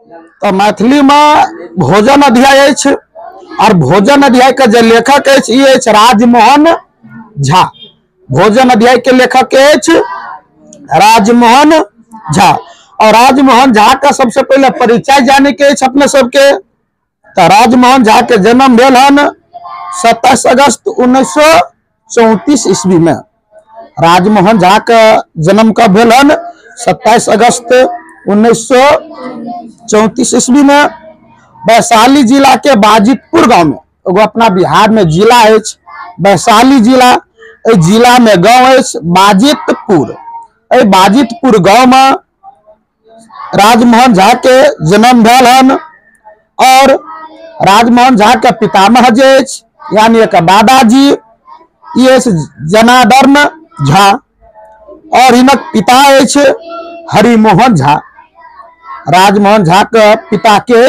तो मैथिली में भोजन अध्याय और भोजन अध्याय के लेखक राजमोहन झा। भोजन अध्याय के लेखक राजमोहन झा। और राजमोहन झा का सबसे पहले परिचय जाने के अपने सबके। तो राजमोहन झा के जन्म भेल हन सत्ताईस अगस्त उन्नीस सौ चौतीस ईस्वी में। राजमोहन झा का जन्म कब भेल हन? सत्ताईस अगस्त उन्नीस सौ चौतीस ईस्वी में वैशाली जिला के बाजितपुर गाँव में, एगो अपना बिहार में जिला अछि, वैशाली जिला जिला में गाँव अछि बाजितपुर। एहि बाजितपुर गाँव में राजमोहन झा के जन्म भेल हन और राजमोहन झा के पितामह जे यानी एकर दादाजी ये जनार्दन झा और हिनक पिता अछि हरिमोहन झा। राजमोहन झा के पिता के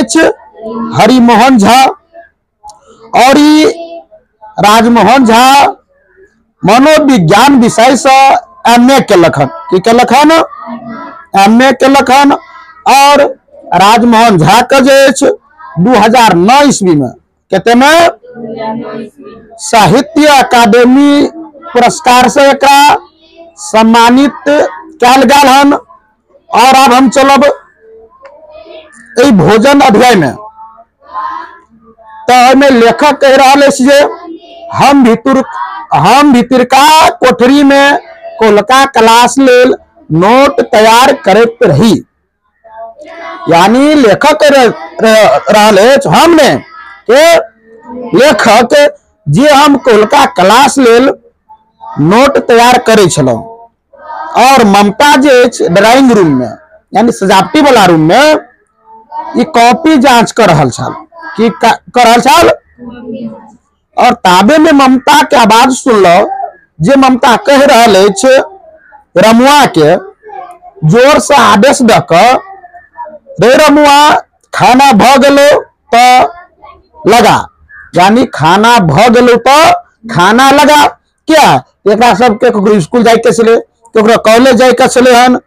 हरिमोहन झा। और राजमोहन झा मनोविज्ञान विषय से एम ए केलक हन। की केलक हन? एम ए केलक हन। और राजमोहन झा के जे अछि 2009 ईस्वी में। कते में? साहित्य अकादमी पुरस्कार से एक सम्मानित कयल गेल हन। और अब हम चलब भोजन अध्याय में तो एहिमे लेखक कह रहा जे, हम भीतर, हम भीतरका कोठरी में कोलका क्लास लेल नोट तैयार करैत रही। यानी लेखक रह- हमने के लेखक जे हम कोलका क्लास लेल नोट तैयार करे और ममता जे ड्राइंग रूम में, यानी सजावटी वाला रूम में ई कॉपी जाँच कर रहल छल। की कर और ताबे में ममता के आवाज़ सुनलो, जे ममता कह रहल अछि, रमुआ के ज़ोर से आदेश द रे रमुआ, खाना भ गेलो तो लगा। यानी खाना भ गेलो तो खाना लगा। क्या? एकरा सबके स्कूल जाय के ककरो कॉलेज जाय के छले हन।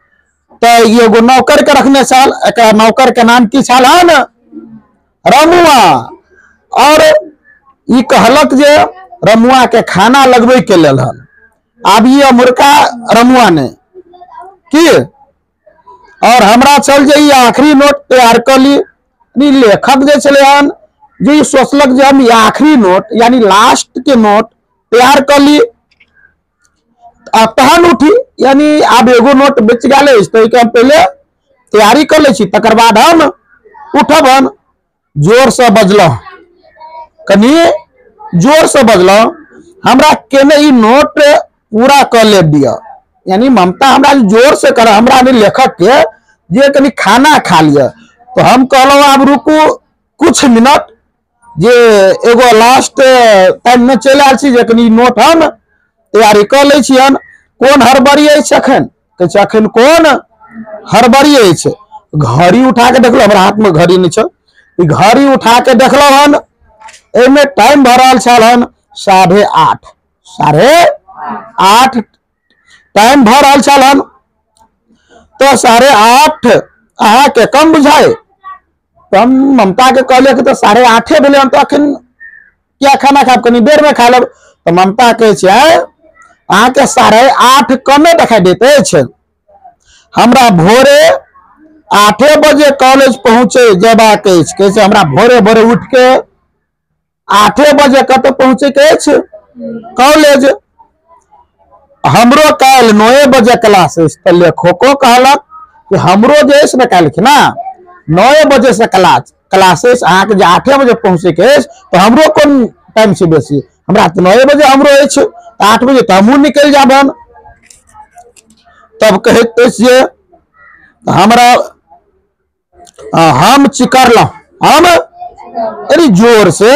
तो ई एगो नौकर के रखने छल एकरा नौकर के नाम की छल हन रमुआ। और ई कहलक जे रमुआ के खाना लगबे के लेल हन। आब ये अमुरका रमुआ ने। की? और हमरा चल जे आखिरी नोट तैयार कर ली। लेखक जे छले हन, जे सोचलक जे हम आखिरी नोट, यानी लास्ट के नोट तैयार कर ली। तहन उठी, यानी आब एगो नोट बेच अछि तो हम पहले तैयारी कर ले तकर हम उठब हन ज़ोर से बजल कनी ज़ोर से बजल हमरा ई नोट पूरा कर ले दिया यानी ममता हमरा ज़ोर से कर हमरा लेखक के जे कनी खाना खा लिया तो हम कहलहुं, आब रुकू, कुछ मिनट, जे एगो लास्ट टाइम में चल आयल कनी नोट हम तैयारी कर लै छी हन कोन हड़बड़ी अछि अखन? कहै छै, अखन कोन हड़बड़ी अछि? घड़ी उठा के देखलो हमरा हाथ में घड़ी नहीं छै ई घड़ी उठा के देखलो हन एमे टाइम भऽ रहल छल हन साढ़े आठ। साढ़े आठ टाइम भऽ रहल छल हन। तो साढ़े आठ अहाँके कम बुझाए तो ममता के कहलिए कि तो साढ़े आठे भेलै हन तो अखन क्या खाना खाब कनी देर में खा लेब। तो ममता कहै छै "आँय, अहाँके साढ़े आठ कमे देखाई देते हमरा भोरे आठे बजे कॉलेज पहुँचे जेबाक छै हमरा भोरे भोरे उठ के आठे बजे कत पहुँचे के कॉलेज हमरो काल्हि नौए बजे क्लास लेखको कहलक कि हमरो जे अछि ने काल्हि ना नौए बजे से क्लास क्लास अछि। अहाँके जे आठे बजे पहुँचे के तऽ हमरो कोन टाइम से बेसी? हमरा तऽ नौए बजे हमरो अछि। तऽ आठ बजे तऽ हमहूँ निकलि जाब तब कहैत जे, हमरा हम चिकरलहुँ। हम अरे ज़ोर से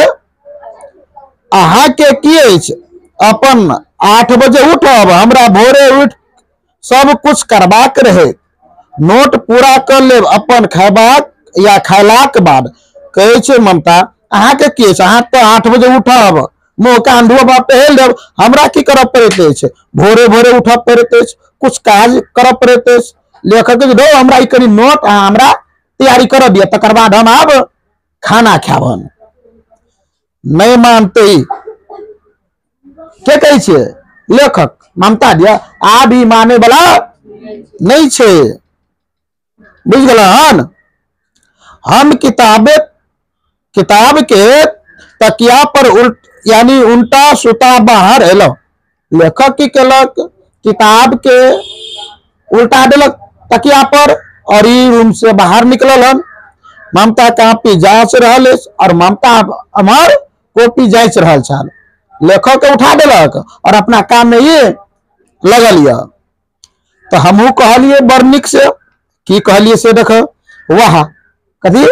अहाँके की अछि? अपन आठ बजे उठब। हमरा भोरे उठ सब कुछ करबाक रहे। नोट पूरा कर ले अपन खयबाक या खयलाक बाद। कहै ममता, अहाँके की अछि? अहाँ तऽ आठ बजे उठब। कान धोब टहल देब हमरा की करऽ पड़ैत भोरे भोरे उठऽ पड़ैत कुछ काज करऽ पड़ैत लेखक धो हमरा ई नोट हमरा तैयारी कर दिया तकर बाद हम आब खाना खाबन। नहीं मानते। ही के कहै छै लेखक, ममता दिया आब ई माने वाला नहीं छै। बुझ गलन हम किताबे किताब के तकिया पर उल्ट यानी उल्टा सुता बाहर एलो लेखक की कलक, किताब के उल्टा देलक, तकिया पर, और ई रूम से बाहर निकलल हन ममता कापी जाँच रहल और ममता हमार कॉपी जाँच रहल छल। लेखक के उठा देलक, और अपना काम में ये लगल यऽ तो हमहू कहलिए बड़ नीक से। की कहलिए से देख, वाह, कथी?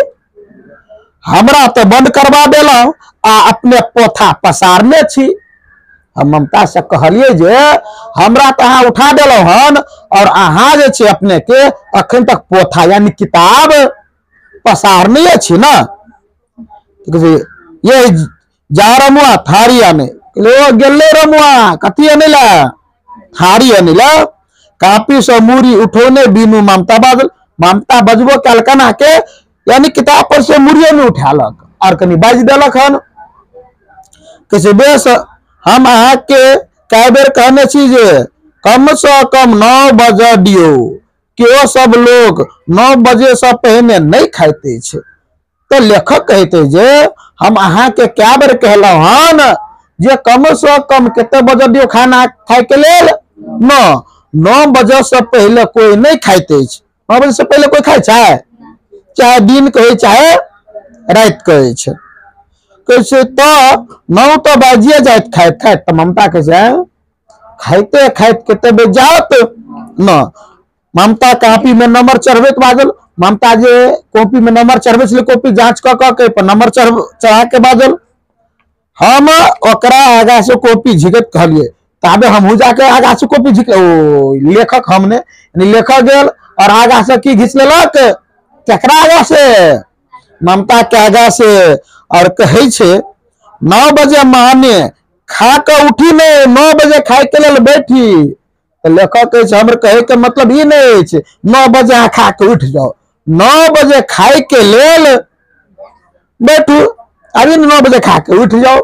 हमरा तो बंद करवा देलहुं आ अपने पोथा पसारने छी। हम ममता से कहलिए जे हमरा तो अहाँ उठा देलहुं हन और अहाँ जे छै अपने के अखन तक पोथा यानी किताब पसारने छी ना। ये जा रमुआ थारी आने गेले रमुआ कथी अनिला थारी अनिला कापी से मूरी उठोने बीनू ममता बाजल ममता बजबो कैलकना के यानी किताब पर से मूरिये में उठालक और कनी बाज देलक हन। कैसे बेस हम अहाँके कए बेर कहने छी कम से कम नौ बजे दियो केओ सब लोग नौ बजे से पहले नहीं खाते छै तो लेखक कहते जे, हम अहाँके कए बेर कहलहुं हन जे कम से कम कते बजे दियो खाना खाय के लेल? नौ। नौ बजे से पहले कोई नहीं खाइते छै नौ बजे से पहले कोई खाय छै चाहे दिन कहे, चाहे रात कहे छै छै तो नौ तो बाजिए जाइत खाइत खाइत तो ममता कहै छै खाइते खाइत कते बेर जात? न। ममता कॉपी में नंबर चढ़बैत बाजल। ममता जे कॉपी में नंबर चढ़बै छलै, कॉपी जाँच कऽ के, पर नंबर चढ़, चढ़ा के बाजल। हम ओकरा आगा से कॉपी झिकत कहलिए ताबे हमहू जाके आगा से कॉपी झिक ओ, लेखक हमने लेखक गेल, और आगा से की घिच लेलक केकरा आगा से ममता के आगा से और कहै छै नौ बजे माने खा के उठी ने नौ बजे खाए के लेल बैठी। लेखक हमर कहे के मतलब ये नहीं अछि नौ बजे खा के उठ जाओ नौ बजे खाए के लेल बैठू अभी नौ बजे खा के उठ जाओ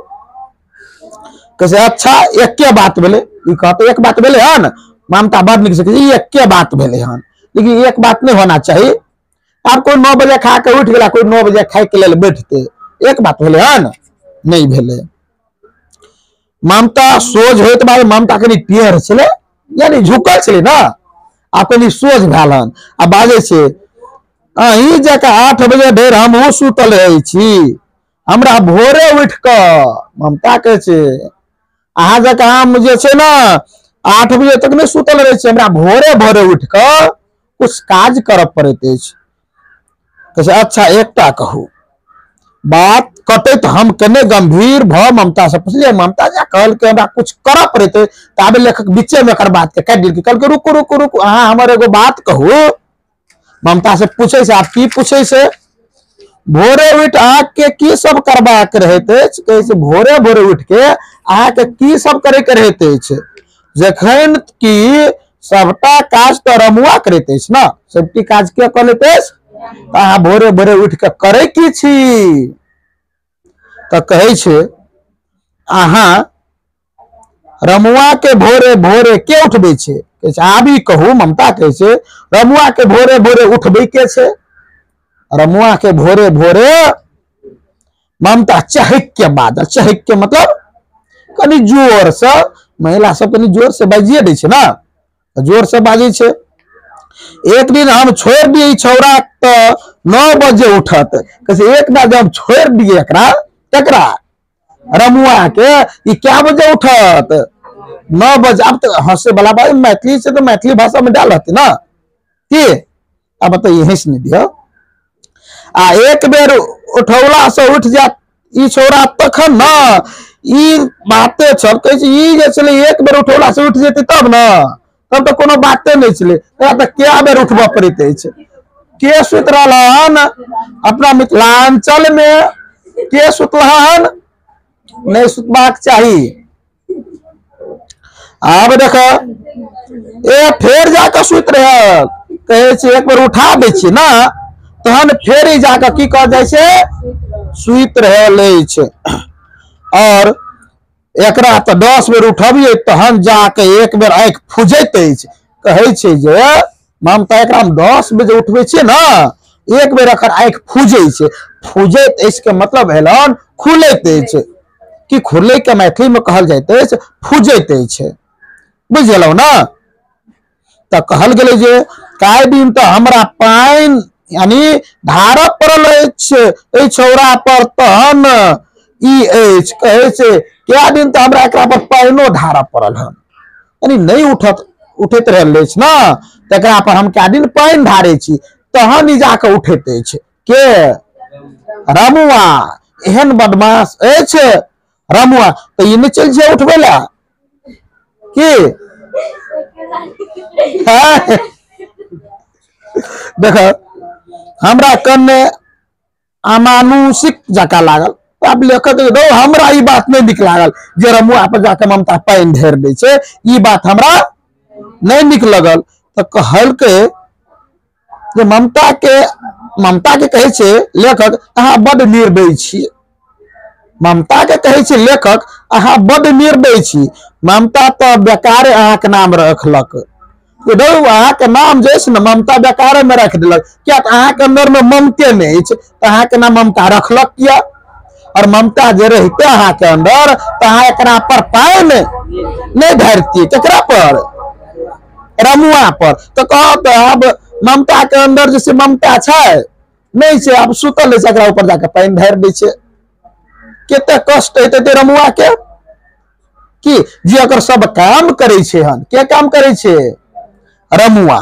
कैसे अच्छा एके बात ई कहते एक बात भेलै हन? ममता बड़ नीक से कहै छै, ई बात भेलै हन। लेकिन एक बात नहीं होना चाहिए आब कोई नौ बजे खा के उठ गया कोई नौ बजे खाए के लिए बैठते। एक बात भेलै हन नहीं भेलै। ममता सोझ होइत बारे ममता कनी टेढ़ छलै, यानी झुकल छलै ना? आ कनी सोझ भेल हन आ बाजै छै, अहीं जकाँ आठ बजे धरि हमहूँ सुतल रहै छी। हमरा भोरे उठि कऽ ममता कहै छै, अहाँ जकाँ हम जे छै ना, आठ बजे तक नहीं सुतल रहै छी, हमरा भोरे भोरे उठि कऽ कुछ काज कर पड़ैत छै अच्छा एकटा कहू। बात कटैत हम कने गंभीर भ ममता से पुछलिए, ममता जी कहल के हमरा कुछ करऽ पड़ते। ताबे लेखक बीचे में एकर बात के काटि दिल कहल के रुकू रुकू रुकू, अहाँ हमर एगो बात कहू। ममता से पूछे से आप की पूछे से? भोरे उठ अहाँ के की सब करबाक रहैत कहै छै, भोरे भोरे उठ के अहाँ के की सब करे के रहैत जखन की सबटा काज तो रमुआ करैत ने, सबटी काज के कऽ लैत अहाँ भोरे भोरे उठ के करे की छी? तऽ कहै छै अहाँ रमुआ के भोरे भोरे के उठबै छै? कहै छै, आबी कहू, ममता कहै छै, रमुआ के भोरे भोरे उठबै के छै? रमुआ के भोरे भोरे, ममता चहक के बादल चहक के मतलब कनी ज़ोर से, महिला सब कनी ज़ोर से बाजिए दै छै ना? ज़ोर से बाजै छै। एक दिन हम छोड़ दिए छौड़ा तऽ नौ बजे उठत। कैसे एक बार जब छोड़ दिए एकरा केकरा रमुआ के क्या बजे उठत? नौ बजे। अब तो हंसे वाला भाई मैथिली से तो मैथिली भाषा में डाल रहती ना। कि? अब बताइए हंस नहीं दियो आ एक बेर उठौला से उठ जा छौड़ा तखन न। बाते छल कहै एक बेर उठौला से उठ जेतै तब न। तब तऽ कोनो बाते नहि छलै। एकरा तऽ कए बेर उठबऽ पड़ैत अछि? के सुति रहल हन अपना मिथिलांचल में के सुतल हन नहीं सुतबाक चाही। आब देख ए, फेर जाके सुति रहल कहै छै, एक बेर उठा दै छियै ना? तहन फेर जाके की कह जाइ छै? सुइत रहल अछि। और तऽ दस बेर उठबियै तहन जाके एक बेर आँखि फुजैत कहै जे ममता हम दस बजे उठबै ने, एक बेर एकर आँखि फूजै छै। के मतलब भेलन खुलैत कि खुलै के मैथिली में कहल जाइत अछि, फूजैत ने? कहल गेलै काल्हि दिन तऽ हमरा पानि, यानी धारऽ पड़ल अछि पर तहन कहै कए दिन तऽ हमरा एकरा पर पानिओ ढारऽ पड़ल हन. यानी नहीं उठत, उठैत रहल अछि ने तकरा पर हम कए दिन पानि ढारै छी तहन ई जाके उठैत अछि के? रमुआ. एहन बदमाश अछि रमुआ. तऽ ई नहि चलि छै उठबै लए की देख, हमरा कन्ने अमानुषिक जकाँ लागल। आब लेखक के दो हमरा ई बात नहीं निक लागल। जे रमुआ पर जाके ममता पानि ढेर दै छै। बात हमरा नहीं नीक लगल। तऽ कहलकै जे ममता के ममता के कहै छै लेखक, अहाँ बड निर्दयी छियै ममता के कहै छै लेखक, अहाँ बड निर्दयी छी। ममता तऽ बेकारे अहाँके नाम रखलक। रौ अहाँके नाम जे अछि ने, ममता बेकारे में रख देलक। किया तऽ अहाँके अंदर में ममते नहीं अछि। तऽ अहाँके नाम ममता रखलक किया? और ममता जे रहिते अहाँके अंदर तऽ अहाँ एकरा पर पानि नहीं धरती केकरा पर? रमुआ पर। तऽ कहत अब ममता के अंदर जैसे ममता है नहीं छै अब सुतल छै, एकरा ऊपर जाके पानि ढारि दै छै। कते कष्ट हेतै ते रमुआ के? कि जे अगर सब काम करे छै हन, के काम करे छै? रमुआ।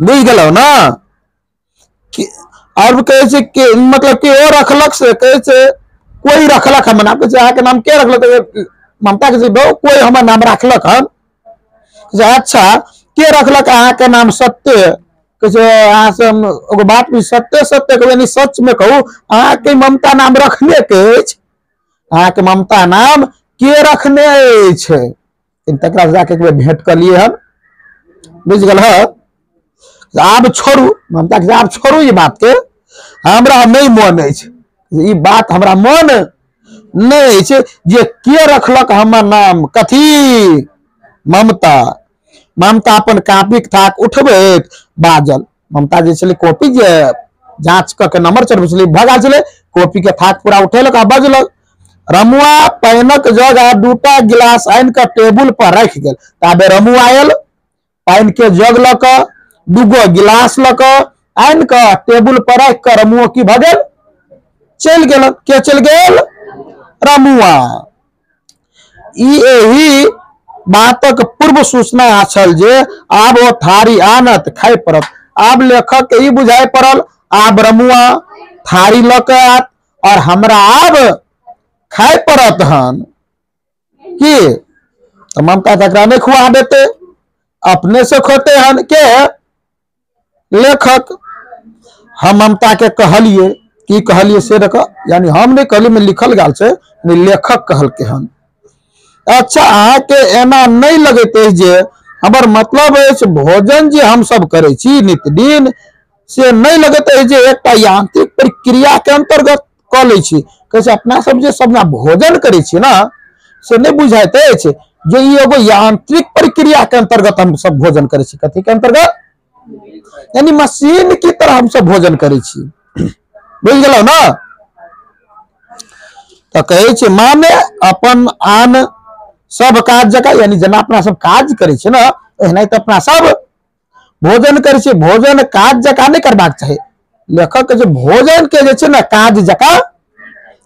बुझ गेलौ ना? कि और कहै छै कि मतलब के ओ रखलक से छै कोई रखलक हमर नाम छै अहाँके नाम के रखलक ममता के छै "बौ, कोई हमर नाम रखलक छै, अच्छा के रखलक अहाँके नाम सत्य छै अहाँ से हम बात भी सत्य सत्य कहू यानी सच में कहू अहाँके ममता नाम रखने के अहाँके ममता नाम के रखने तकरा जाके एक भेंट कर लिए हम। बुझ गेल आब छोड़ू। ममता के आब छोड़ू ये बात के हमरा नहीं मन ई बात हमरा मन नहीं अछि जे के रखलक हमर नाम। कथी? ममता। ममता अपन कापी के थाक उठबैत बाजल। ममता जे कॉपी जे जाँच क के नंबर छलै, भगा छलै कॉपी के थाक पूरा उठेलक आ बजलक। रमुआ पानिक जग आ दूटा गिलास आनि कऽ टेबुल पर राखि गेल। ताबे रमु आयल पानि के जग कऽ दूगो गिलास लऽ कऽ आनि टेबुल पर राखि कऽ रमुओ की भऽ चल गेल। के चलि गेल? रमुआ। एही बातक पूर्व सूचना छल जे आब ओ थारी आनत खाय पड़त। आब लेखक के ई बुझाय पड़ल, आब रमुआ थारी के आत और हमरा आब खाय पड़त हन। की? तऽ ममता तकरा नहीं खुआ देते अपने से खोते हन। के? लेखक हम ममता के कहलिए, की कहलिए से देख, यानी हम नहीं कहलिए, में लिखल छै, यानी लेखक कहलकै हन। अच्छा अहाँके एना नहीं लगैत जे हमर मतलब भोजन जे हम सब करै छी नित दिन से नहीं लगैत जे एकटा यांत्रिक प्रक्रिया के अंतर्गत कऽ लै छी। छै, अपना सब जे सब ना भोजन करै छी ना, से नहीं बुझाइत अछि जे एगो यांत्रिक प्रक्रिया के अंतर्गत हम सब भोजन करै छी। कथी के अंतर्गत यानी मशीन की तरह हम सब भोजन करै बुझ गेलौ ना? तऽ कहै छै, माने अपन आन सब काज जकाँ, यानी जेना अपना सब काज करै ना एनाहिते अपना सब भोजन करै भोजन काज जकाँ नहीं करबाक चाही। लेखक जे भोजन के जे ना, काज जकाँ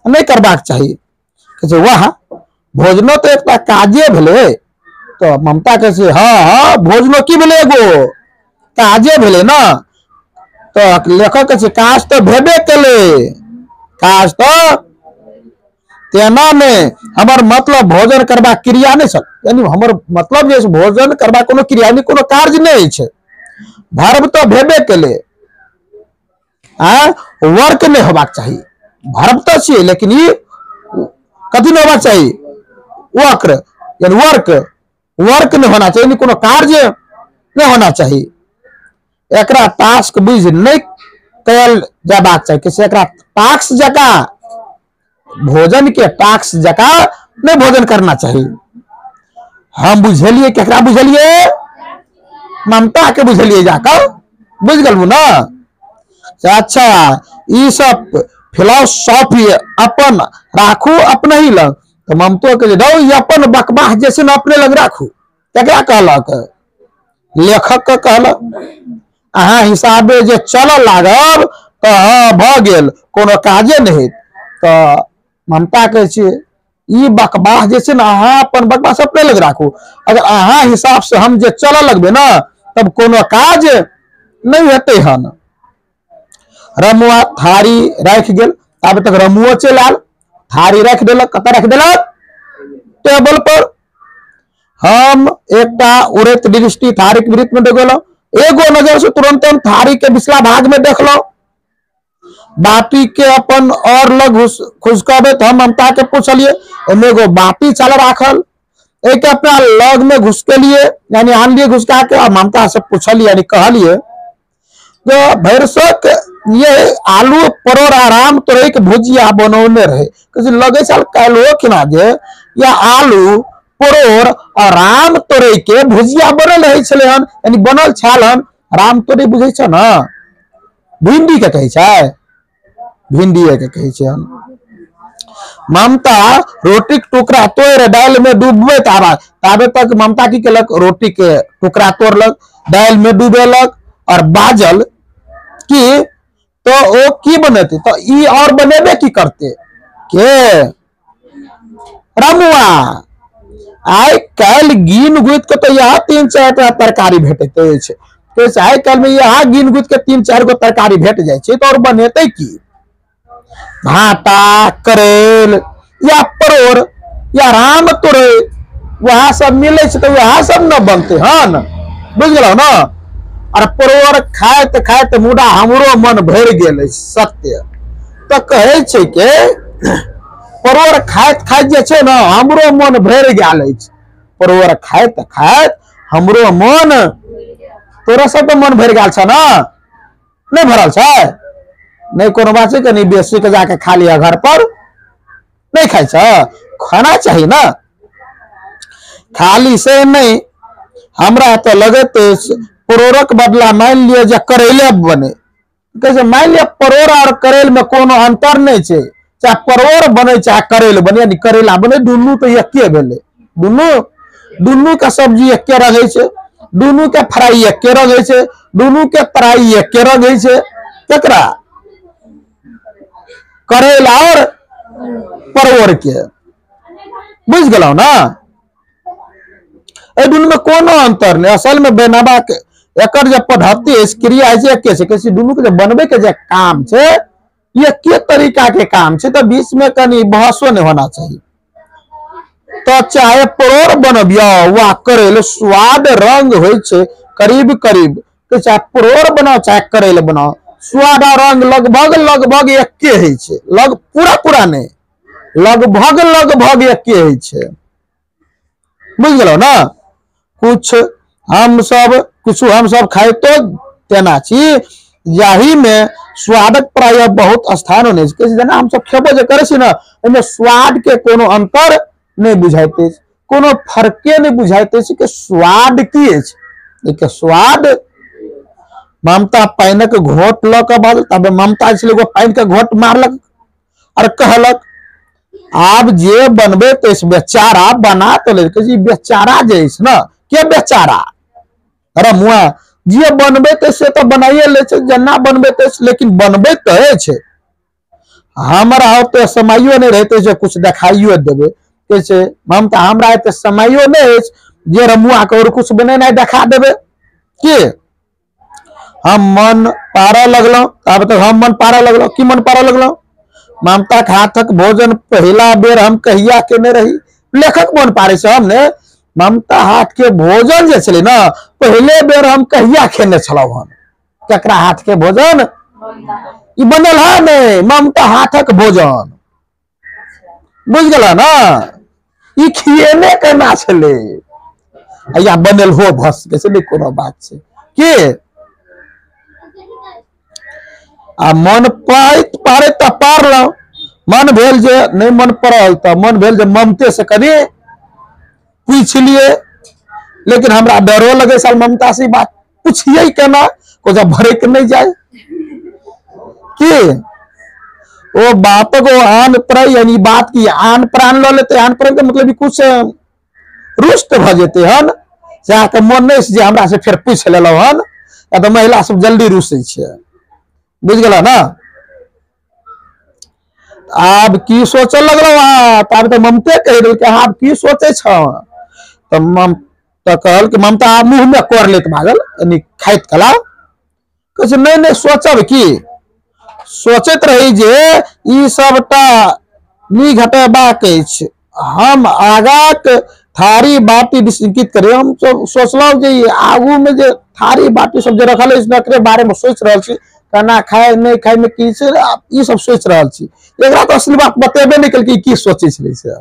नहीं करबाक चाही। कहै छै, वाह, भोजनो तो एकटा काजे भेलै। तऽ ममता कहै छै हाँ हाँ भोजनो की भेलै एगो? काजे भेलै ना? तऽ लेखक कहै काज तऽ भेबे केलै। काज तो तेना में हमर मतलब भोजन करबा क्रिया नहीं छल। यानी हमर मतलब जे भोजन करबा कोनो क्रिया यानी कोनो कार्य नहीं छै। भर्व तऽ भेबे केलै। आ वर्क नहीं होबाक चाही। भर्व तऽ छियै, लेकिन ई कथी नहीं होबाक चाही? वक्र यानी वर्क वर्क नहीं होना चाहिए कोनो कार्य नहीं होना चाहिए एकरा टास्क बुझ नहीं कल जयबाक चाही। कि से एकरा टाक्स जकाँ? भोजन के टाक्स जका नहीं भोजन करना चाहिए हम बुझलिए, केकरा बुझलिए? ममता के बुझलिए जाकर बुझ गलू ना? अच्छा ई सब फिलोसॉफी अपन राखू अपने ही लग। तो ममतो के जे ई अपन बकवाह जैसे अपने लग राखू। केकरा कहलक? लेखक कहलक। अहाँ हिसाबे जे चलऽ लागब, तऽ हाँ गेल, कोनो काजे नहि। तऽ ममता कहै छियै, ई बकवाह जे छै ने, अहाँ अपन बकवाह सब अपने लग राखू। अगर अहाँ हिसाब से हम जे चलऽ लगबे ना, तब कोनो काज नहीं हेतै हन। रमुआ थारी राखि गेल, ताबे तक रमुओ चलि आयल। थारी राखि देलक कतऽ राखि देलक? टेबल पर। हम एकटा उड़ैत दृष्टि थारी के वृत्त में देखलो एगो नज़र से तुरंत थारी के पिछला भाग में देखलो बाटी के अपन और लग खुशकबे तो हम ममता के पूछलिए, एमे एगो बाटी चल राखल? एक अपना लग में घुस के लिए, यानी आन लिए घुसका के और ममता से पूछलिए, यानी कहलिए, जो भैरसक, ये आलू परोर आराम तोरई के भुजिया बनौने रहे। लगे साल कहलो कि जे, या आलू परोर और राम तोरई के भुजिया बनल रहे हन। यानी बनल छाल हन। राम तोरई बुझे छ ना? भिंडी के कहे छै? भिंडी के कहे हन। ममता रोटी के टुकड़ा तोड़ दालि में डूबे ताबा ताबे तक ममता की केलक? रोटी के टुकड़ा तोड़लक दालि में डूबेलक, और बाजल कि तो ओ की बनेते? तो ई और बनेबे की करते? के? रमुआ। आइ काल्हि गिन गुत के तो तीन चार तरकारी भेटैत तो आइ काल्हि में यहाँ गिन गुत के तीन चार गो तरकारी भेट छै तो और बनेतै की? भाटा, करेल, या परोर, या राम तोरे, वहाँ सब मिले तो वहाँ सब न बनते हन बुझ गेलो ना? और परोर खाइत खाइत मुदा हमरो मन भरि अछि, सत्य। तो कहै के जे छै ने हमरो मन भरि अछि परोर खाइत खाइत हमरो मन तोरा सब के मन भर ना नहीं भरल छै नहीं बात कनी बेसी के जाके खा लिया घर पर नहीं खाई खाना चाहिए ना खाली से नहीं हमरा तो लगत परोरक बदला मान लियो करेले बने कैसे मान लिया परोर और करेल में कोनो अंतर नहीं छै चाहे परोर बने चाहे करेल बने, यानी करेला बने दुनू तो एके दुनू दुनू के सब्ज़ी एके रहे दुनू के फ्राई एके रहे दुनू के तराई एके रहे केकरा? करेला और परोर के। बुझ गेलौ ना? एहि दुनू में कोनो अंतर नहीं, असल में बनाबा के एकर जे पद्धति क्रिया अछि एके दुनू के बनबे के काम छै ये के तरीका के काम छै तो बीच में कनी बहसो नहीं होना चाहिए तो चाहे परोर बनबियो, वा करेल स्वाद रंग छै, करीब करीब तो चाहे परोर बनाओ चाहे करेल बनाओ स्वाद और रंग लगभग लगभग एके होइ छै। लग पूरा पूरा नहीं, लगभग लगभग एके होइ छै। बुझ गेलो ना? कुछ हम सब कुछ हम सब खाइतो तेना छी में स्वादक प्राय बहुत स्थान होने छै कैसे जेना हम सब खेबो जे करे छी ना एमे स्वाद के कोनो अंतर नहीं बुझाइते अछि कोनो फर्के नहीं बुझाइते अछि कि ममता घोट बाजल तब ममता एगो पानि के घोट मारलक और कहलक आब जे बनबे तो इस बेचारा बना तो ले कहै छै, बेचारा जे ने के बेचारा? अरे मुआ जे बनबे तो से तो बनाइए ले छै, जेना बनबे तो लेकिन बनबे तो अछि हमरा ओते समयो नहीं रहते से कुछ देखाइयो देबे। कैसे ममता हमरा एते समयो नहीं अछि जे रमुआ के और कुछ बनेनाइ देखा देबे। की? हम मन पारऽ लगलहुँ। आब तक हम मन पारऽ लगलहुँ। की मन पारऽ लगलहुँ? ममता के हाथक भोजन पहला बेर हम कहिया केने रही? लेखक मन पारे से हमने ममता हाथ के भोजन जे छलै ना, पहले बेर हम कहिया खेने छलहुँ केकरा हाथ के भोजन? ई बनल है ने, ममता हाथक भोजन। बुझ गेल ना? ई खिएने केना छलै। या बनल हो भस के छलै कोनो बात छै। की? आ मन पाइत पारे तऽ पारलहुँ मन भेल जे नहि मन पड़ल तऽ मन भेल जे ममते से कनी पूछ लिए लेकिन हमरा डरो लगे साल ममता से बात। पूछिए केना? को जब भरे के नहीं जाए की? ओ बाप को आन पर यानी बात की आन प्राण लो लेते, आन प्राण के मतलब कुछ रुष्ट भ जेते, हन? से अहाँके मन नहीं जे हमरा से फेर पूछ लेलहुँ, हन? या तऽ महिला सब जल्दी रुसै छै। बुझ गेल ना? आब की लगलहुँ अहाँ तऽ आब तऽ ममते कहि देलकै अहाँ आब की सोचे छ? तऽ मम कहल कि ममता मुँह में कर लेत भागल यानी खाइत कला कहै नहीं नहीं सोचब की? सोचैत रही जे ई सबटा नी घटेबाक अछि। हम आगाक थारी बाटी डिस्कित करी। हम सब सोचलहुँ जे आगू में जे थारी बाटी सब जे रखल अछि बारे में सोच रहल छी। केना खाय नहीं खाय में की छै ई सब सोच रहल छी। एकरा तो असली बात बतेबे नहीं केलकै ई की सोचै छलै से।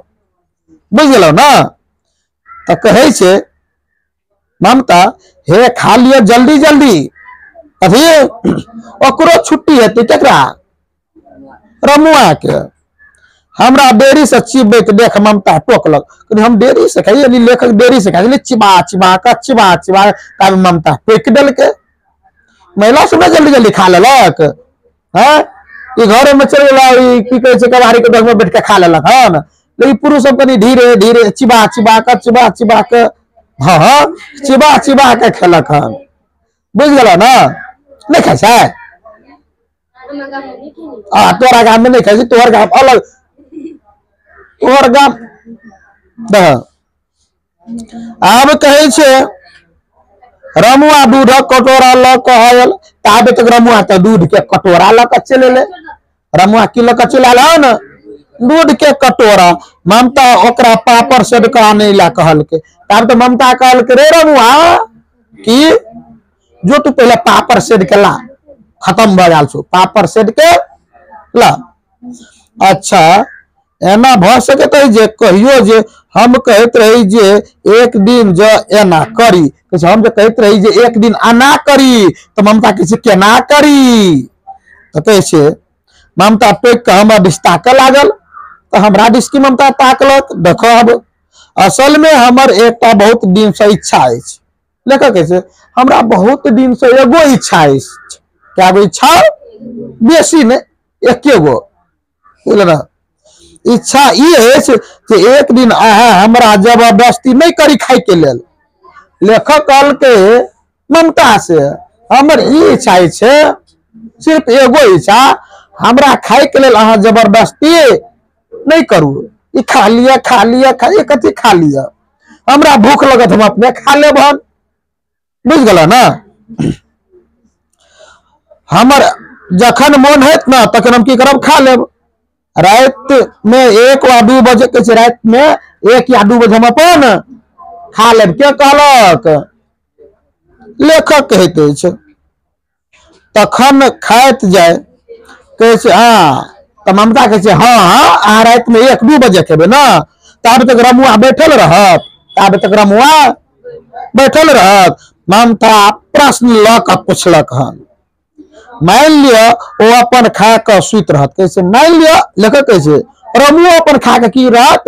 बुझ गेलहुँ ना? तऽ कहै छै, ममता, हे खा लिअ जल्दी जल्दी। अभी ओकरो छुट्टी हेतै केकरा? रमुआ के हमरा देरी से चिबैत देख, ममता टोकलक। कहली हम देरी से खाइए लेखक देरी से खाई चिबा चिबा का चिबा चिबा तब ममता टोक देलकै। महिला सब जल्दी जल्दी खा लेलक? हैं, ई घरे में चल गेला की कहै छै कबाड़ी के डग में बैठ के खा लेलक हन। लेकिन पुरुष सब धीरे धीरे, चिबा चिबा के चिबा चिबा के हाँ हाँ चिबा चिबा के खेलक हन बुझ गेल ना? नहीं खाई छै आ तोरा गाम में नहीं खाई तोहर गाम अलग। तोहर गाम देख आब कहै रमुआ दूधक कटोरा ल के ताबे तक रमुआ तऽ दूध के कटोरा ल के चले ले रमुआ की ल के चले आयल हन? दूध के कटोरा। ममता ओकरा पापड़ सेद के आने ला कहलकै। ताब तो ममता कहलकै, रे रमुआ की जो तू पहले पापड़ सेद के ला, खत्म भ जाल छौ। पापड़ सेद के ला। अच्छा एना भ सकैत जे कहियो जे हम कहैत रही जे एक दिन जो एना करी। हम जे कहैत रही जे एक दिन आना करी तो ममता छै, केना करी? तो छै, ममता टोक के दिश ताकऽ लागल। तऽ हमरा दिश की ममता ताकलक देखब। असल में हमर एक बहुत दिन से इच्छा लेखक कहै छै हमरा बहुत दिन से एगो इच्छा अछि। क्या गो इच्छा? बेसी नहीं एके गो बुझल इच्छा ये जे एक दिन अहाँ हमरा ज़बरदस्ती नहीं करी खाय के लेल। लेखक कहलकै, ममता से, हमर इच्छा छै सिर्फ़ एगो इच्छा, हमरा खाय के लेल अहाँ ज़बरदस्ती नहीं करू। ई खा लिया खा लिया, खा ये कथी खा लिया। हमरा भूख लगत हम अपने, खा लेब हम। बुझ गेल ना? हमर जखन मोन हैत ना, तखन हम की करब? खा लेब। रात में एक वा दू बजे के रात में एक या दू बजे हम अपन खा लेब। के कहलक? लेखक कहैत तखन खाइत जाय, कहै छै हाँ तऽ ममता कहै हाँ अहाँ रात में एक दू बजे खेबे ना ताब तक रमुआ बैठल रहत ताब तक रमुआ बैठल रहत। ममता प्रश्न पुछलक हन। मान लिअ वो अपन खा कऽ सुति रहत। कैसे मान लिअ, लेखक कहै छै, रमुओ अपन खा के की रहत?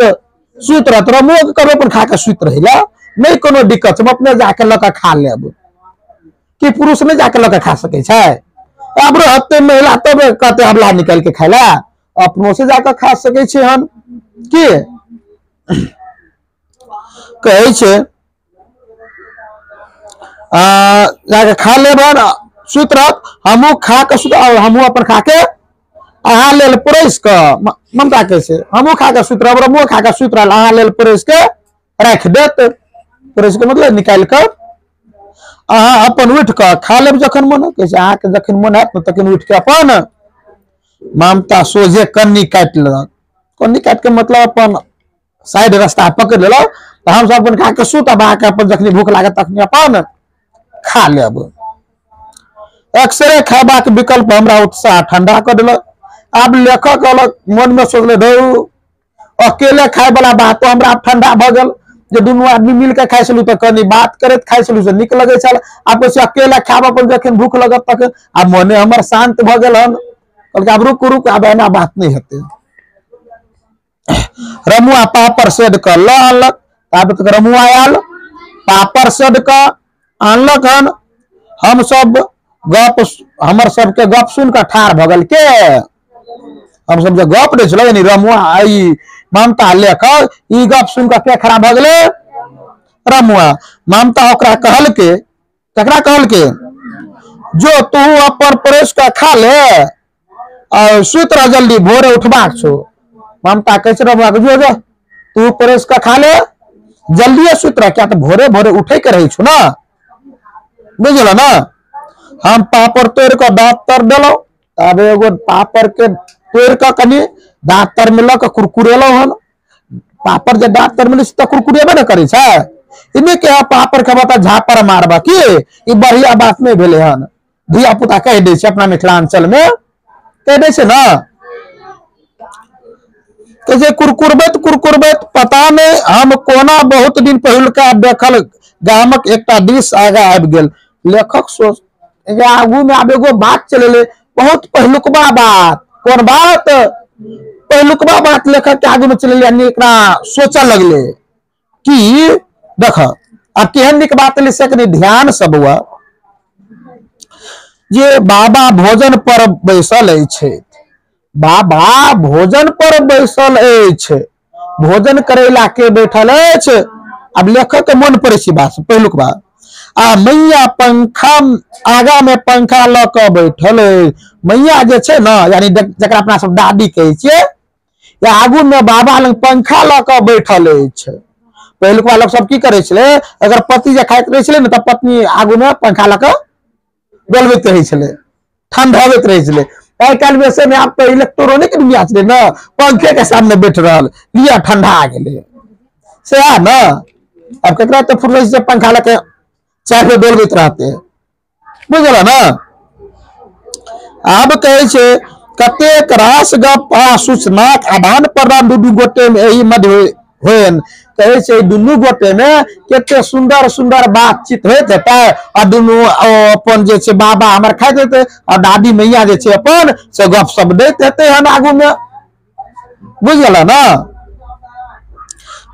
सुति रहत। रमुओ के अपन खा के सुति रही ला, नहीं कोनो दिक्कत, हम अपने जाके कऽ खा लेब। कि पुरुष नहीं जाके कऽ खा सकै अब रहते महिला तब कहते हमला निकाल के खाय ला अपनो से जाकर खा सकै हम। की? कहै आ, जाके खा लेब सुति रहत। हमहूँ खा के सुत हमहूँ अपन खा के अहाँ परस के ममता कहै छै हमहूँ खा के सुति रहब खा के सुति रहल अहाँ परस के रख देत। परस के मतलब निकाल कऽ अहाँ अपन उठि कऽ खा लेब जखन मन। कहै छै अहाँके जखन मन हैत तखन उठि के अपन ममता सोझे कन्नी काटि लेलक। कन्नी काटि के मतलब अपन साइड रास्ता पकड़ि लेलक, तऽ हमसब अपन खा के सुतब अहाँके अपन जखनी भूख लागत तखनी अपन खा लेब। एक्सरे खयबाक विकल्प हमरा उत्साह ठंडा कर देलक। आब लेखक कहलक मन में सोचले धौ, अकेले खाय वाला बात तो हमरा ठंडा भ गेल। जे दुनू आदमी मिल के खाइ छलू तऽ कनी बात करैत खाइ छलू से नीक लगै छल। आब अकेला खाब अपन जखन भूख लगत तखन आ मने हमर शांत भऽ गेल हन कहलकै, आब रुक रुक, आब एना बात नहि हेतै। रमुआ पापड़ सेद कऽ लऽ आनलक। ताबे तक रमुआ आयल। पापड़ सेद कऽ आनलक हन। हम सब गप, हमर सबके गप सुन कऽ ठाढ़ भऽ गेल। के? हम सब जे गप छलो रमुआ आई ममता लेकर ई गप सुन के खड़ा भऽ गेलै? रमुआ, ममता ओकरा कहलकै, ककरा कहलकै? जो तू अपन परेश का खा ले, और सुत रह जल्दी, भोरे उठबाक छो। ममता छै, रमुआ के जो, तू परेश का खा ले जल्दी सुत रह, क्या तो भोरे भोरे उठे के रही छौ ना? बुझल ना? हम पापड़ तोड़ कऽ दाँत तर देलहुँ, तब एगो पापड़ के कऽ कनी दाँत तर में लऽ कऽ कुरकुरेलहुँ हन। पापड़ जे दाँत तर मिले तो कुरकुरेबे ने करे छै। इन्हें के पापड़ खेबा झापर मारबा की? ई बढ़िया बात नहीं भेले हन। धिया पुता कह दै अपना मिथिलांचल में। कह दै ना? कि जे कुरकुरबैत कुरकुरबैत पता नहीं हम कोना बहुत दिन पहिलुका देखल गामक एकटा दिश आगा आबि गेल। लेखक सोच आगू में आब एगो बात चलेले, बहुत पहिलुकबा बात। कोन बात? पहिलुकबा बात लेखक के आगू में चलेले यानी एकरा सोचऽ लगले कि देख, आ केहन नीक बात ले से कनी ध्यान से बउआ जे बाबा भोजन पर बैसल बाबा भोजन पर बैसल अछि, भोजन करेला के बैठल अब लेखक के मन पड़े बात पहलुक बात आ मैया पंखा, आगा में पंखा कऽ बैठल मैया जे यानी अपना सब दादी कहै या आगू में बाबा लग पंखा अछि पहिलुका लोग सब की करे अगर पति जे खाइत रहे तऽ पत्नी आगू में पंखा लऽ कऽ डोलबैत रहै छलै ठंडाबैत रहै छलै में से आब तऽ इलेक्ट्रॉनिक दुनिया छलै ने पंखे के सामने बैठ रहल लिया ठंडा गेलै सएह ने अब केकरा तो फुर्सत पंखा लऽ के चाय रहते बुझल ने आब कहै कतेक रास गप आ सूचनाक आदान प्रदान दू दू गोटे में एहि मध्य होय- होयन? कहै दुनू गोटे में कते सुंदर सुंदर बातचीत होइत हेतै? आ दुनू अपन बाबा हमर खाइत हेतै, आ दादी मैया जे अपन से गप सप दैत हेतै हन आगू में बुझ गेल ना?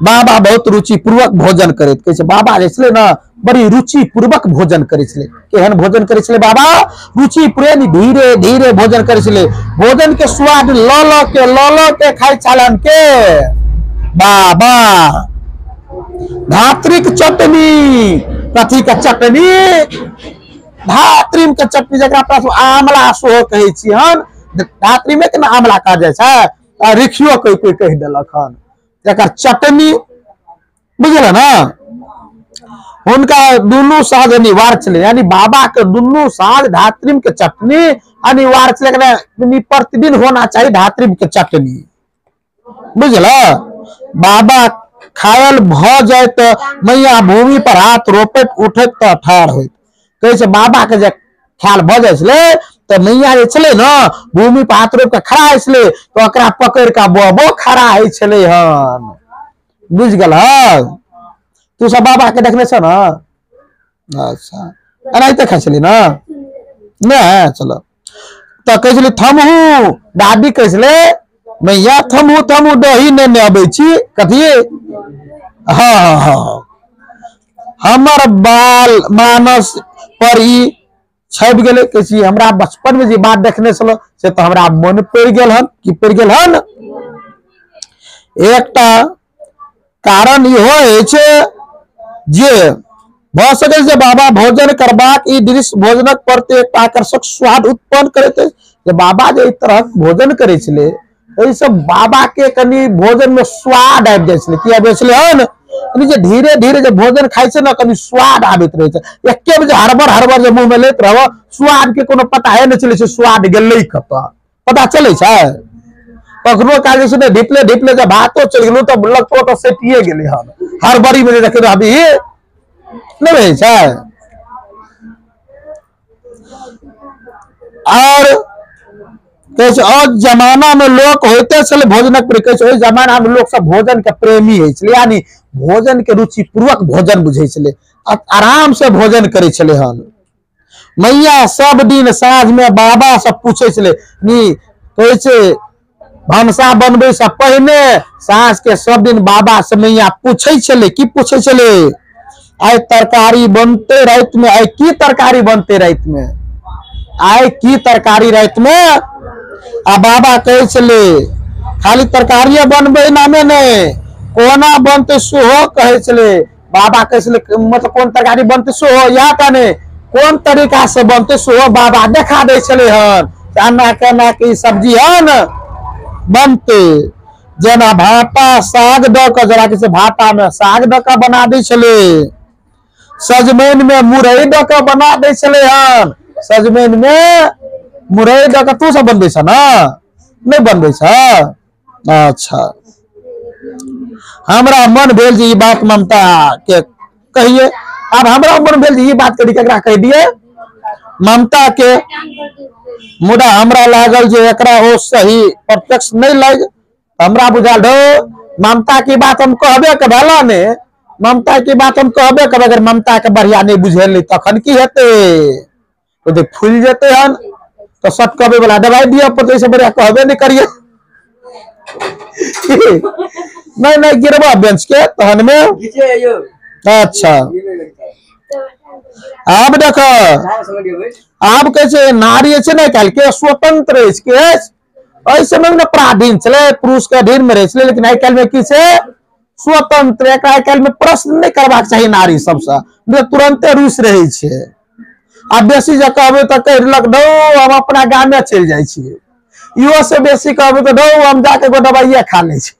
बाबा बहुत रुचि पूर्वक भोजन छै, बाबा जे छलै ने बड़ी रुचि पूर्वक भोजन करै केहन भोजन करै बाबा? रुचि पूरे धीरे धीरे भोजन करै भोजन के स्वाद ल ल के ल ल के खाइ छलन के। बाबा, धात्रिक चटनी, कथी के चटनी? धात्रिम के चटनी सब आमला सेहो कहै छी हन धात्रिमे के आमला कहल जाइ छै? रिखियो कोई कोई कहि देलक हन जकर चटनी, बुझल ना? हुनका दुनू साँझ अनिवार्य छलै यानी बाबा के दुनू साँझ धात्रिम के चटनी अनिवार्य एकरा प्रतिदिन होना चाहिए धात्रिम के चटनी। बुझल बाबा खायल भ जाय त मैया भूमि पर हाथ रोपैत उठैत त ठाढ़ होइत कहै छै बाबा के जे ख्याल भ छलै, त मैया जे न, भूमि पर हाथ रोपि के खड़ा होइ त ओकरा पकड़ि के बबो खड़ा होइ छलै हन। बुझ गेल तू सब बाबा के देखने छ न? अच्छा। एनाहिते खाइ छली न? नहि चलो। तऽ कहै छलै थमहू दादी कहै छलै, मैया थमहू थमहू दही नेने अबै छी, कथी? हाँ हाँ हाँ हमर बाल मानस पर ई छपि गेलै, कहै हमरा बचपन में जे बात देखने छलो, से तऽ हमरा मन पड़ि गेल हन। की पड़ि गेल हन? एकटा कारण इहो अछि जे। भऽ सकै जे, बाबा भोजन करबाक दृश्य भोजनक प्रति एकटा आकर्षक स्वाद उत्पन्न अछि। जे बाबा जे एहि तरहक भोजन करै छलै एहिसँ बाबा के कनी भोजन में स्वाद आबि जाइ छलै। की आबि छलै हन? जे धीरे धीरे जे भोजन खाइ छै ने, कनि स्वाद आबैत रहै छै। एके बजे हड़बड़ हड़बड़ जे मुँह में लैत रहबो स्वाद के कोनो पता है नहि चलै छै स्वाद गेलै कतऽ। पता चलै छै? कखनो काल जे छै ने ढिपले ढिपले जब भातो चलि गेलौ तऽ लगतो तऽ सेटिए गेलै हन। हड़बड़ी में जे देखै रहबी नहीं रहै छै और कहै छै और जमाना में लोक होते छले भोजनक प्रिय कहै जमाना में लोक सब भोजन के प्रेमी होइ छलै यानी भोजन के रुचि पूर्वक भोजन बुझै छलै आराम से भोजन करै छलै हन मैया सब दिन साँझ में बाबा से पूछे छले नी कहै छै भनसा बनबै से पहिने साँझ के सब दिन बाबा से मैया पूछे छले, की पूछे छले? आइ तरकारी बनते रात में आइ की तरकारी बनते रात में आइ की तरकारी रात में आ बाबा कहै छले, खाली तरकारिये बनबै नामे नहि कोना बनते सेहो? कहै छले। बाबा कहे छले मतलब कोन तरकारी बनते सेहो? या ता ने कोन तरीका से बनते सेहो बाबा देखा दै छले हन। केना केना के सब्ज़ी हन बनते। जेना भाटा साग दऽ कऽ जरा कि भाटा में साग दऽ कऽ बना दै सजमैन में मुरई दऽ कऽ बना दै हन। सजमैन में मुरई कऽ तू सब बनबै छ ना? नहीं बनबै अच्छा। हमरा मन भेल जे बात ममता के कहिए अब हमरा मन भेल जे बात करी कह दिए ममता के मुदा हमरा लागल जे एकरा ओ सही प्रत्यक्ष नहीं लग हमरा बुझाल ढो ममता की बात हम कहबे के भेला ने ममता की बात हम कहबे करब अगर ममता के बढ़िया नहीं बुझेली तखन की हेते? तो देख फूल जेते हन तो सट कहबे वाला दवाई दिया पर से बढ़िया कहबे नहीं करिए नहीं नहीं गिरबा बेंच के तहन में अच्छा। है देखो। कहै छै नारी छै ने काल्हि के स्वतंत्र समय में पराधीन छलै पुरुष के अधीन में रहै लेकिन आइ काल्हि में की छै स्वतंत्र एकरा आइ काल्हि में प्रश्न नहीं करवा चाहिए नारी सबसँ। तुरंते रुसि रहै छै। आ बेसी जे कहबै तऽ कहि देलक धौ हम अपना गामे चलि जाइ छियै इहो से बेसी कहबै तऽ धौ हम जाके एगो दवाइये खा लै छी।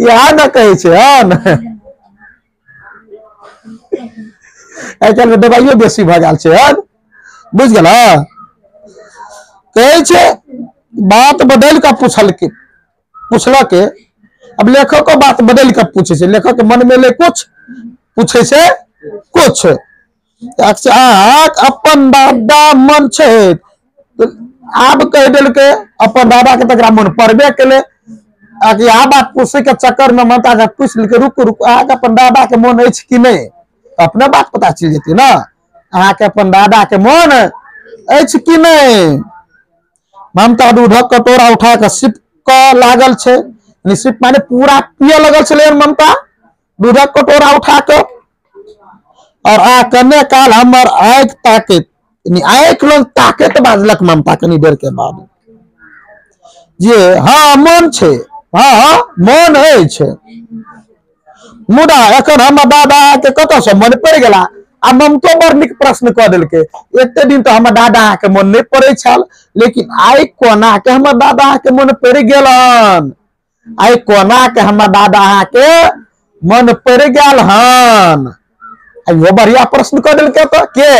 इएह ने कहै छै, हँ ने आइ काल्हि दवाइयो बेसी भऽ गेल छै, हन? बुझ गेल? कहै छै, बात बदलि कऽ पूछलकै पूछलकै, अब लेखको बात बदलि कऽ पूछे छै लेखक के मन में ले कुछ, पूछे छै कुछ। अपन दादा मन छै आब कहि देलकै, अपन दादा के तकरा मन पड़बे कि आ बात पूछे के चक्कर में माता के पूछ लेलकै, रुक रुक अहाँके अपन दादा के मन अछि कि नहीं? अपने बात पता चल जेतै ना? अहाँके अपन दादा के मन अछि कि नहीं? ममता दूधक कटोरा उठा के सिप क लागल छै। यानी सिप माने पूरा पिए लगल छलै ममता। दूधक कटोरा उठा के और आ कने काल हमर आँखि ताकैत आँखि लग ताकैत बाजलक ममता कनी देर के बाद। जे हाँ मन छै। हाँ हाँ मन अछि। मुदा एखन हमर दादा के कतऽ से मन पड़ि गेला, आ ममतो बड़ नीक प्रश्न कऽ देलकै। दिन तो हमर दादा के मन नहीं पड़े लेकिन आइ कोना के हमर दादा के मन पड़ गेलन? आइ कोना के हमर दादा के मन पड़ गेल हन आ इहो बढ़िया प्रश्न कऽ तऽ के?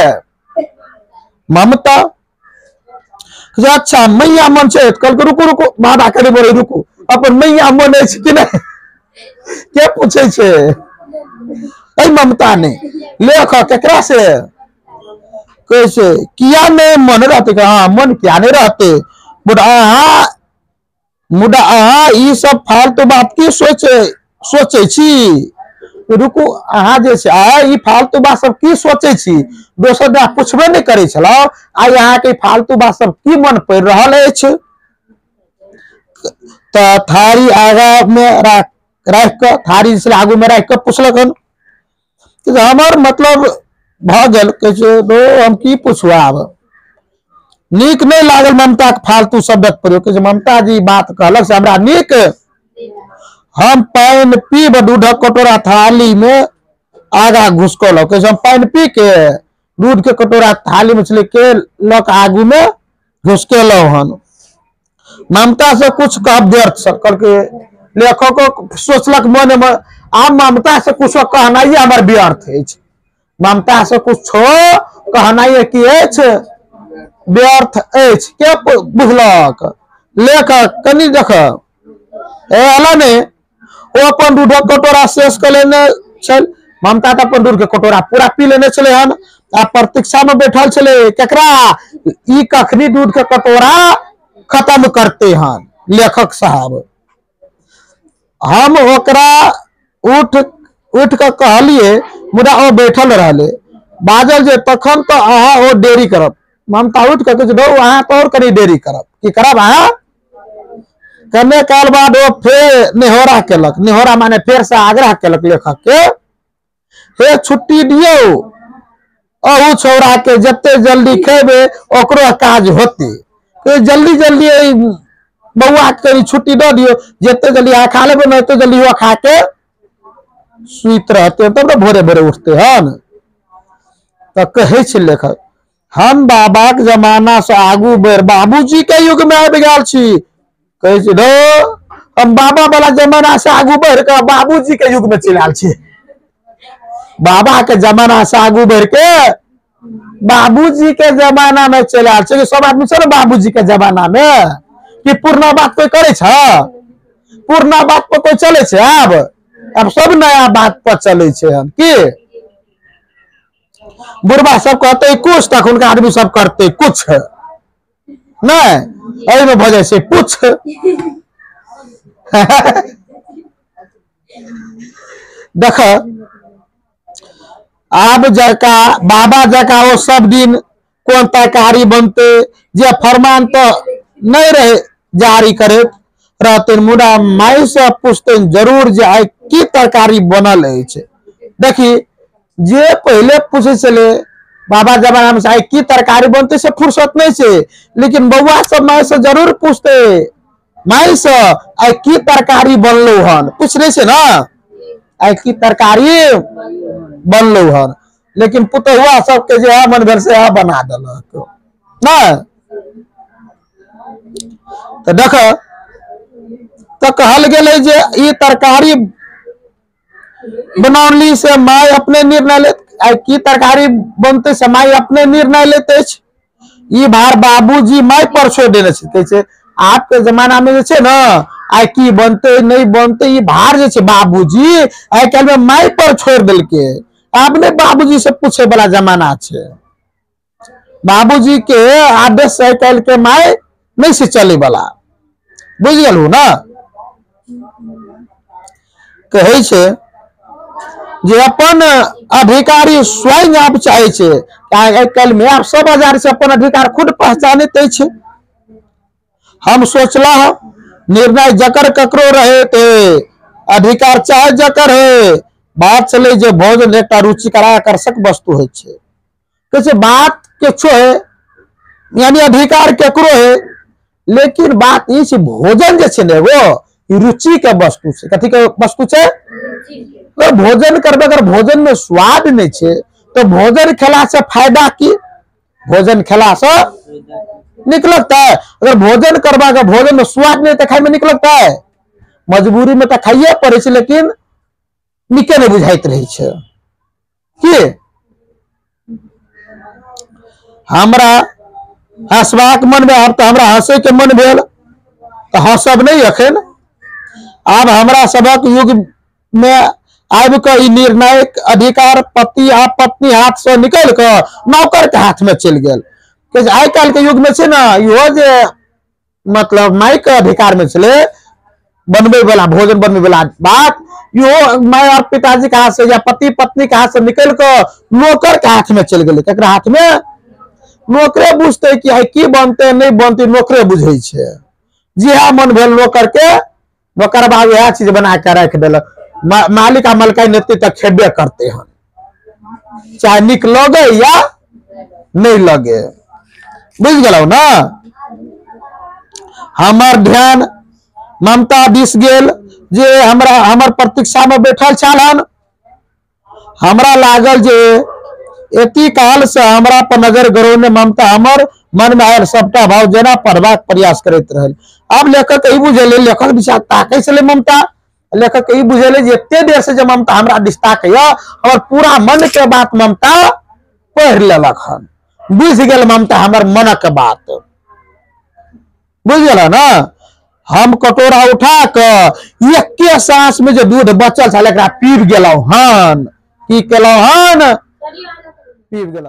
ममता? अच्छा मैया मन छै? कहलकै, रुकू रुकू, बाबा करी बोले, रुकू, अपन मैया मन अछि कि नहीं? के पूछे छै? ऐ ममता ने लेख केकरा से? छै, किया नहीं मन रहते? कि हाँ मन किया नहीं रहते? मुदा अहाँ मुदा अहाँ ई सब फालतू बात की सोचे सोचे छी? रुकू, अहाँ जे छै आइ ई फालतू बात सब की सोचे छी? दोसर दा पूछबे नहीं करे छलौ आइ अहाँके ई फालतू बात सब की मन पड़ि रहल अछि? तऽ थारी में राख। राख कऽ थारी छलै आगू में राख कऽ पुछलक हन कि जे मतलब भऽ गेल, कहै दो हम की आब? नीक नहीं लागल ममता के फालतू शब्दक प्रयोग। छै ममता जी बात कहलक से हमरा नीक। हम पानि पीब, दूधक कटोरा थाली में आगा घुसकल छै, हम पानि पी के दूध के कटोरा थाली में के लऽ के आगू में घुसकेलहुं हन। ममता से कुछ कह व्यर्थ सर। करके लेखको सोचलक मन में आब ममता से कुछ कहनाइए, हमर व्यर्थ ममता से कुछ कहनाइए की व्यर्थ के बुझलक? लेखक, कनि देख। ने, ओ अपन दूधक कटोरा शेष कर लेने ममता तो अपन दूध के कटोरा पूरा पी लेने छलै हन, आ प्रतीक्षा में बैठल छले। केकरा? ई कखनी दूध के कटोरा खत्म करते हन, लेखक साहब। हम ओकरा उठ उठ के कहलिए मुदा ओ बैठल रहले। बाजल जे, तखन तो अहाँ ओ देरी करब। ममता उठ के कहै छै अहाँ तो और कनी देरी करब। की करब अहाँ? कने काल बाद वो फेर नेहोरा केलक। नेहोरा माने फेर से आग्रह केलक लेखक के हे छुट्टी दियौ। अहू छौड़ा के जते जल्दी खेबे, ओकरो काज होते। जल्दी जल्दी बौआ के छुट्टी दऽ दियौ, जते जल्दी अहाँ खा लेबै ओते जल्दी वो खा के सुइत रहते तब ने भोरे भोरे उठते हन तऽ कहै लेखक, हम बाबाक जमाना से आगू बढ़, बाबूजी के युग में आबि गेल छी। कहै रो, हम बाबा वाला जमाना से आगू बढ़ के बाबूजी के युग में चलि आयल छी। बाबा के जमाना से आगू बढ़ के बाबूजी के जमाना में चलि आयल छै सब आदमी ने बाबूजी के जमाना में? कि पुरना बात कोई करे पुरना बात पर कोई चले आब? अब सब नया बात पर चले हम, की? बुढ़बा सब कहते कुछ तक उनका आदमी सब करते कुछ। नहीं में जाइ छै, कुछ। देख, आब जका बाबा जका वो सब दिन कोन तरकारी बनते, जे फरमान तो नहीं रहे। जारी करे रहते मुदा माई से पूछते ज़रूर जे आइ की तरकारी बनल अछि? देखी, जे पहले पूछे छले, बाबा जमाना में आइ की तरकारी बनते से फुर्सत नहीं से लेकिन बउआ सब माई से ज़रूर पूछते, माई से, आइ की तरकारी बनलो हन? पूछ रहे से ना, आइ की तरकारी बनलो हन? लेकिन पुतहुआ सबके जे है, मन भर से है बना देलक। ना? तो देख तो कहल गेलै जे से माय अपने निर्णय ले की तरकारी बनते से माय अपने निर्णय लेते भार बाबूजी माय पर छोड़ देने कहै आपके जमाना में जे ना आइ की बनते, नहीं बनते, ई भार जे बाबूजी आइ काल्हि में माय पर छोड़ देलकै। के ने बाबूजी से पूछे वाला जमाना छै। बाबूजी के आदेश से आइ काल्हि के माय नहीं से चले वाला। बुझ गेलू ना? कहै छै, जे अपन अधिकारी स्वयं आप चाहे छै आइ काल्हि में आप सब हज़ार से अपन अधिकार खुद पहचानैत अछि हम सोचला निर्णय जकर ककरो रहे ते, अधिकार चाहे जकर है, बात चले जे भोजन एकटा रुचिकर आकर्षक वस्तु होइ छै। छै, बात किछो है, यानी अधिकार केकरो है लेकिन बात ई छै भोजन जे छै ने एगो रुचि के वस्तु छै कथी के वस्तु छै? तो भोजन करबे अगर भोजन में स्वाद नहीं छै तो भोजन खेला से फ़ायदा की? भोजन खेला से नीक लगता है। अगर भोजन करवा के भोजन में स्वाद नहीं तो खाई में नीक लगता है। मजबूरी में तो खाइए पड़े छै लेकिन निके नहीं बुझाइत रहे छै। की? हमरा हंसबाक मन में आब तो हमरा हंसे के मन भेल तो हंसब नहीं अखन आब हमरा सबक युग में आबि ई निर्णायक अधिकार पति आ पत्नी हाथ से निकलि कऽ नौकर के हाथ में चलि गेल। कि आइ काल्हि के युग में छै ने, इहो जे मतलब माई के अधिकार में छलै बनबे वाला भोजन बनबे वाला बात, इहो माय और पिताजी के हाथ से या पति पत्नी के हाथ से निकलि कऽ नौकर के हाथ में चलि गेलै। केकरा हाथ में नौकरे बुझते कि आइ की बनते नहीं बनते नौकरे बुझे जिहा मन भेल नौकर के नौकर बाबू इएह चीज़ बना के रख देलक। मा, मालिक आ मलकाई नेते तक खेबे करते हन। चाहे निक लगे या नहीं लगे। बुझ गेलौ ना? हमर ध्यान ममता दिस गेल जे हमरा हमर प्रतीक्षा में बैठल छलन हमरा लागल जे एती काल से हमरा पर नज़र गरौने ममता हमर, मन में आयल सबटा भाव जेना पढ़बाक प्रयास करैत रहल। अब लेखक ई बुझेले, लेखक दिशा ताकै छलै ममता। लेखक ई बुझेले जे एते देर से जे ममता हमरा दिश ताकैया हमर पूरा मन के बात ममता पढ़ लेलक हन। बुझ गेल ममता हमर मन के बात। बुझ गेल ना? हम कटोरा उठा कऽ एके सांस में जो दूध बचल छल, एकरा पीब हन। की केलहुं हन? पीब गेलहुं